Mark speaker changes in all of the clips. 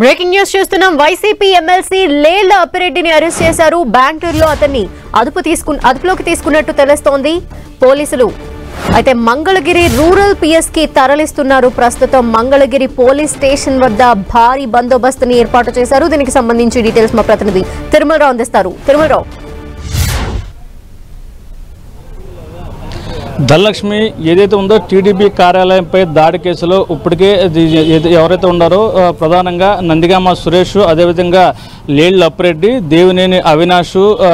Speaker 1: Breaking news చూస్తున్నాం. YCP MLC Lella అప్పిరెడ్డిని arrest చేశారు. బెంగళూరులో అతన్ని అదుపు తీసుకు అదుపులోకి తీసుకున్నట్టు తెలుస్తోంది పోలీసులు. అయితే మంగళగిరి రూరల్ పిఎస్కి తరలిస్తున్నారు. ప్రస్తుతం మంగళగిరి పోలీస్ స్టేషన్ వద్ద భారీ బందోబస్తుని ఏర్పాటు చేశారు. దీనికి సంబంధించి డీటెయిల్స్ మా ప్రతినిధి తిరుమలరావు అందిస్తారు. తిరుమలరావు.
Speaker 2: ధనలక్ష్మి ఏదైతే ఉందో టీడీపీ కార్యాలయంపై దాడి కేసులో ఇప్పటికే ఇది ఎవరైతే ఉన్నారో ప్రధానంగా నందిగామ సురేష్ అదేవిధంగా లేళ్ళ అప్పిరెడ్డి దేవినేని అవినాష్ ఆ,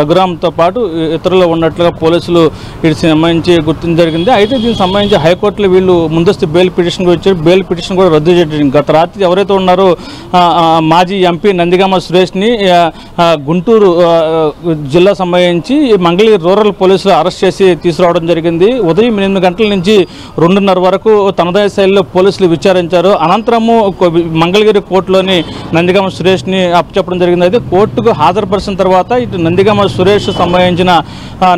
Speaker 2: రఘురామ్తో పాటు ఇతరులు ఉన్నట్లుగా పోలీసులు వీటికి సంబంధించి గుర్తించడం జరిగింది. అయితే దీనికి సంబంధించి హైకోర్టులో వీళ్ళు ముందస్తు బెయిల్ పిటిషన్ వచ్చారు. బెయిల్ పిటిషన్ కూడా రద్దు చేయడం గత రాత్రి ఎవరైతే ఉన్నారో మాజీ ఎంపీ నందిగామ సురేష్ని గుంటూరు జిల్లా సంబంధించి మంగళగిరి రూరల్ పోలీసులు అరెస్ట్ చేసి తీసుకురావడం జరిగింది. ఉదయం ఎనిమిది గంటల నుంచి రెండున్నర వరకు తనదయ శైలిలో పోలీసులు విచారించారు. అనంతరము మంగళగిరి కోర్టులోని నందిగామ సురేష్ని అప్పచెప్పడం జరిగింది. అయితే కోర్టుకు హాజరుపరిచిన తర్వాత ఇటు నందిగామ సురేష్ సంబంధించిన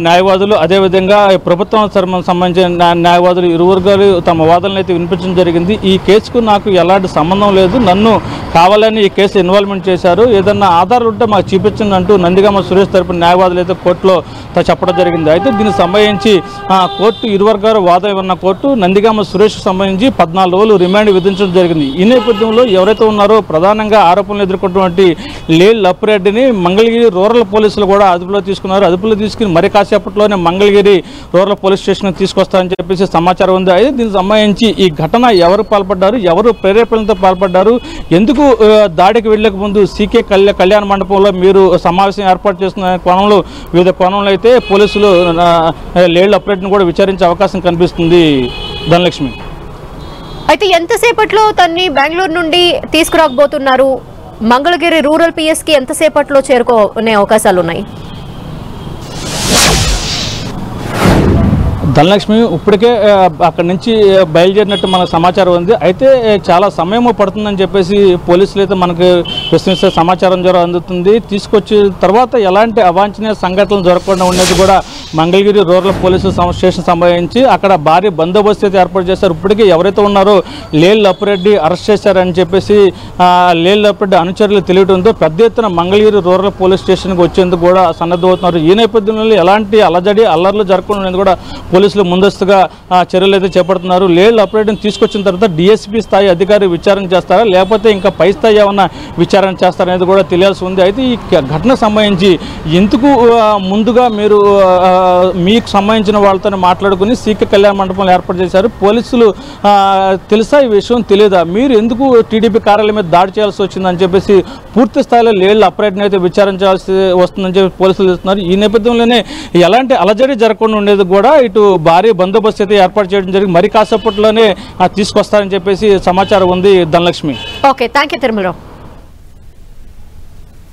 Speaker 2: న్యాయవాదులు అదేవిధంగా ప్రభుత్వం సంబంధించిన న్యాయవాదులు ఇరువర్గాలు తమ వాదనలు అయితే వినిపించడం జరిగింది. ఈ కేసుకు నాకు ఎలాంటి సంబంధం లేదు. నన్ను కావాలని ఈ కేసు ఇన్వాల్వ్మెంట్ చేశారు. ఏదన్నా ఆధారాలు ఉంటే మాకు చూపించండి అంటూ నందిగామ సురేష్ తరపున న్యాయవాదులు అయితే కోర్టులో చెప్పడం జరిగింది. అయితే దీనికి సంబంధించి ఆ, కోర్టు ఇరువర్గారు వాదం ఉన్న కోర్టు నందిగామ సురేష్ సంబంధించి పద్నాలుగు రోజులు రిమాండ్ విధించడం జరిగింది. ఈ నేపథ్యంలో ఎవరైతే ఉన్నారో ప్రధానంగా ఆరోపణలు ఎదుర్కొన్నటువంటి లేల్ లప్పిరెడ్డిని మంగళగిరి రూరల్ పోలీసులు కూడా అదుపులో తీసుకున్నారు. అదుపులో తీసుకుని మరి కాసేపట్లోనే మంగళగిరి రూరల్ పోలీస్ స్టేషన్ తీసుకొస్తారని చెప్పేసి సమాచారం ఉంది. అయితే దీనికి సంబంధించి ఈ ఘటన ఎవరు పాల్పడ్డారు? ఎవరు ప్రేరేపణలతో పాల్పడ్డారు? ఎందుకు ఆ, దాడికి వెళ్ళక ముందు సీకే కళ్యాణ కళ్యాణ మండపంలో మీరు సమావేశం ఏర్పాటు చేస్తున్న కోణంలో వివిధ కోణంలో అయితే పోలీసులు లేళ్ళ అప్రేట్ను కూడా విచారించే అవకాశం కనిపిస్తుంది ధనలక్ష్మి.
Speaker 1: అయితే ఎంతసేపట్లో తన్ని బెంగళూరు నుండి తీసుకురాకపోతున్నారు? మంగళగిరి రూరల్ పిఎస్కి ఎంతసేపట్లో చేరుకునే అవకాశాలు ఉన్నాయి
Speaker 2: ధనలక్ష్మి ఇప్పటికే అక్కడి నుంచి బయలుదేరినట్టు మనకు సమాచారం ఉంది. అయితే చాలా సమయం పడుతుందని చెప్పేసి పోలీసులు అయితే మనకు ప్రశ్నిస్తే సమాచారం ద్వారా అందుతుంది. తీసుకొచ్చిన తర్వాత ఎలాంటి అవాంఛనీయ సంఘటనలు జరగకుండా ఉండేది కూడా మంగళగిరి రూరల్ పోలీసు సం- స్టేషన్ సంబంధించి అక్కడ భారీ బందోబస్తు అయితే ఏర్పాటు చేశారు. ఇప్పటికీ ఎవరైతే ఉన్నారో లేల్ లప్పిరెడ్డి అరెస్ట్ చేశారని చెప్పేసి లేల్ లప్పిరెడ్డి అనుచరులు తెలియడంతో పెద్ద ఎత్తున మంగళగిరి రూరల్ పోలీస్ స్టేషన్కి వచ్చేందుకు కూడా సన్నద్ధమవుతున్నారు ఈ నేపథ్యంలో ఎలాంటి అలజడి అల్లర్లు జరగకుండా కూడా పోలీసులు ముందస్తుగా చర్యలు అయితే చేపడుతున్నారు. లేళ్ళు అప్డేట్ని తీసుకొచ్చిన తర్వాత డిఎస్పీ స్థాయి అధికారి విచారణ చేస్తారా? లేకపోతే ఇంకా పై స్థాయి ఏమన్నా విచారణ చేస్తారనేది కూడా తెలియాల్సి ఉంది. అయితే ఈ ఘటన సంబంధించి ఎందుకు ముందుగా మీరు మీకు సంబంధించిన వాళ్ళతో మాట్లాడుకుని సీక కళ్యాణ మండపంలో ఏర్పాటు చేశారు. పోలీసులు తెలుసా ఈ విషయం? తెలియదా మీరు ఎందుకు టీడీపీ కార్యాలయం మీద దాడి చేయాల్సి వచ్చిందని చెప్పేసి పూర్తి స్థాయిలో లేళ్ళు అప్డేట్ని అయితే విచారించాల్సి వస్తుందని చెప్పి పోలీసులు చేస్తున్నారు ఈ నేపథ్యంలోనే ఎలాంటి అలజడి జరగకుండా ఉండేది కూడా ఇటు భారీ బందోబస్తు అయితే ఏర్పాటు చేయడం జరిగింది. మరి కాసేపట్లోనే తీసుకొస్తారని చెప్పేసి సమాచారం ఉంది Dhanalakshmi.
Speaker 1: Okay thank you Tirumalarao.